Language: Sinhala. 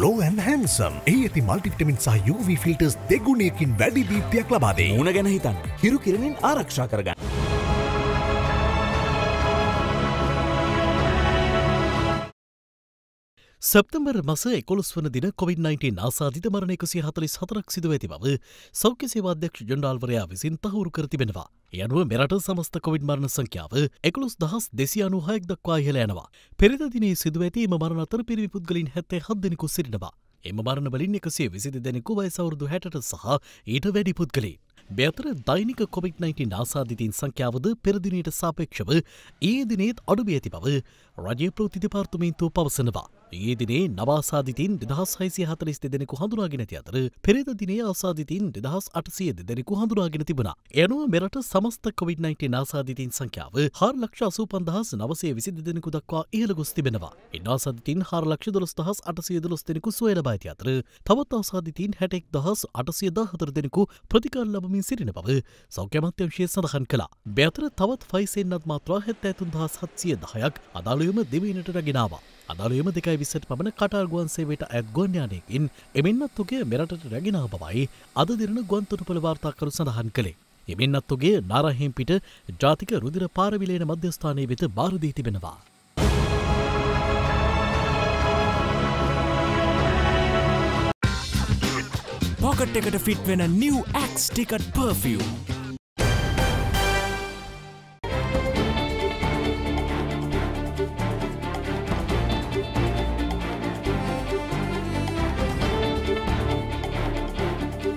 ගලෝ ඇන් හැන්සම් ඒ ඇති මල්ටිවිටමින් සහ UV ෆිල්ටර්ස් දෙගුණයකින් වැඩි දීප්තියක් ලබාදේ මුණ ගැන හිතන්න. හිරු කිරමින් ආරක්ෂා කරගන්න. සැප්තම්බර් මස එකොළොස් වන දින කොවිD-19 ආසාධිත මරණ එකසිය හතලිස් හතරක් සිදුව ඇති බව සෞඛ්‍ය සේවාධ්‍යක්ෂ ජනරාල්වරයා විසින් තහවුරු කර තිබෙනවා. ඒ අනුව මෙරට සමස්ත කොවිඩ් මරණ සංඛ්‍යාව එකොළොස් දහස් දෙසි අනු හයක් දක්වා ඉහළ යනවා. පෙරද දිනේ සිදුව ඇති එම මරණ අතර පිරිවි පුද්ගලින් හැත්තේ හත් දෙනෙකු සිටිනවා. එම මරණ වලින් එකසිය විසිදි දෙනෙකු වයසවුරුදු හැටට සහ ඊට වැඩි පුද්ගලින්. මෙතර දෛනික කොවිD-19 ආසාධිතීන් සංඛ්‍යාවද පෙරදිනයට සාපේක්ෂව ඒ දිනේත් අඩුබි ඇති බව රජය ප්‍රෘති දෙපාර්තුමේන්තුව පවසනවා. ඒ දිනේ නවාසාධිතින් දෙදහස් හයිසිය හතලිස් දෙදෙනෙකු හඳුනාගෙන ඇති අතර පෙරේද දිනේ ආසාධිතින් දෙදහස් අටසිය දෙදෙනෙකු හඳුනාගෙන තිබුණා. එනුව මෙරට සමස්ත කොවිD-19 ආසාධිතින් සංඛ්‍යාව හාර ලක්ෂ අසූ පන්දහස් නවසේ විසි දෙනෙකු දක්වා ඉහළ ගොස් තිබෙනවා. එන් ආසාධිතින් හාර ලක්ෂ දොළොස් දහස් අටසිය දොළොස් දෙනෙකු සොය ලබා ඇති අතර තවත් ආසාධිතින් හැටෙක් දහස් අටසිය දහතර දෙනෙකු ප්‍රතිකාර ලබමින් සිටින බව සෞඛ්‍ය අමාත්‍යංශය සඳහන් කළා. බැතර තවත් ෆයිසෙන්න්නත් මාත්‍රා හැත්ත ඇතුන් දහස් හත්සිය දහයක් අදාළයම දෙවීනට රගෙනවා. අදාළයම දෙකයි විස්සට පමණ කටාල් ගුවන් සේවයට ඇත් ගොන්්‍යානයකින් එමෙන්න්නත් ඔගේ මෙරට රැගෙනා බවයි අද දෙරන ගුවන්තොටුපළ වාර්තාකරු සඳහන් කළේ. එමෙන්න්නත් ඔගේ නාරහෙම් පිට ජාතික රුදිර පාරවිලේන මධ්‍යස්ථානය වෙත බාරදී තිබෙනවා. පොකට් එකට ෆිට් වෙන නිව් ඇක්ස් ටිකට් පර්ෆියම්